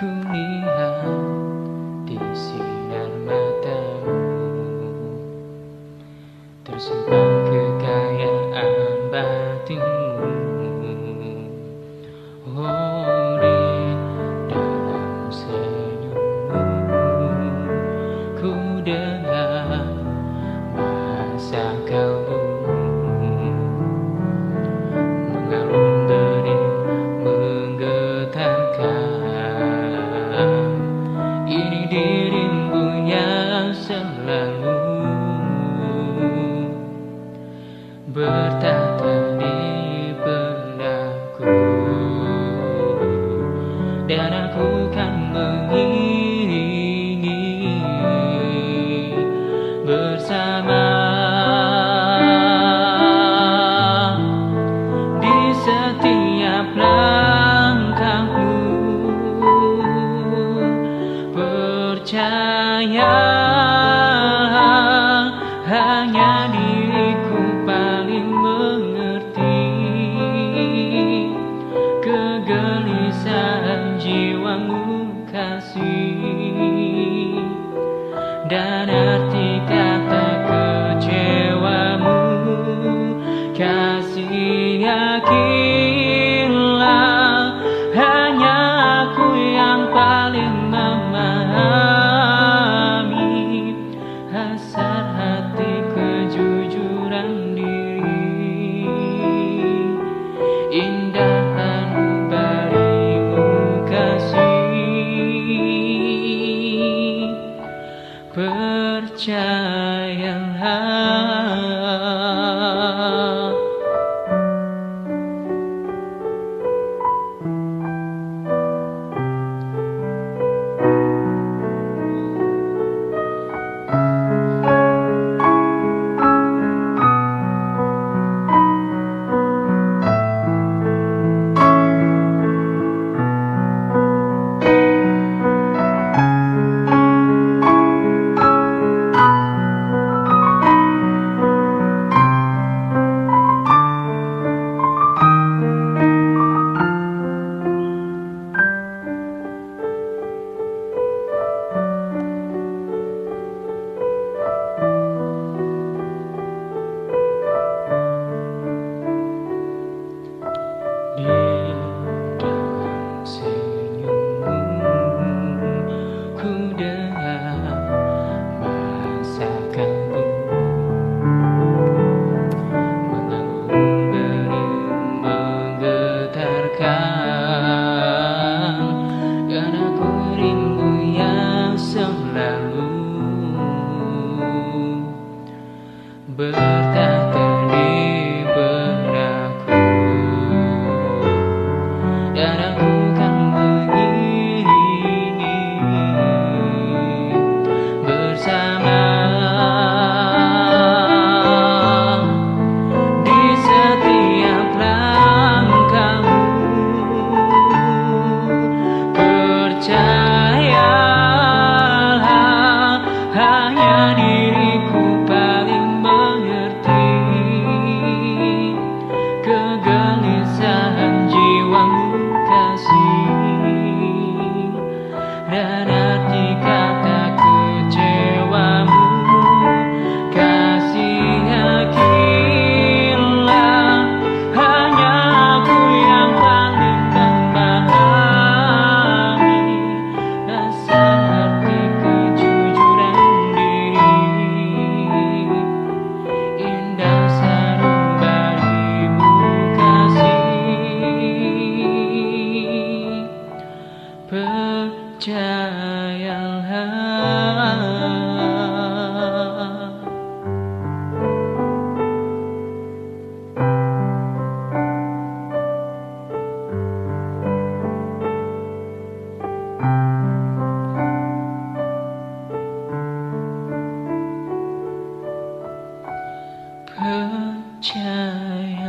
Ku lihat di sinar matamu. Tersimpan kekayaan batinmu. Oh dalam senyummu Ku dengar masa kau. Mengalun dari menggetarkan bertahan trời Selalu lalu bertahta di sun is. trời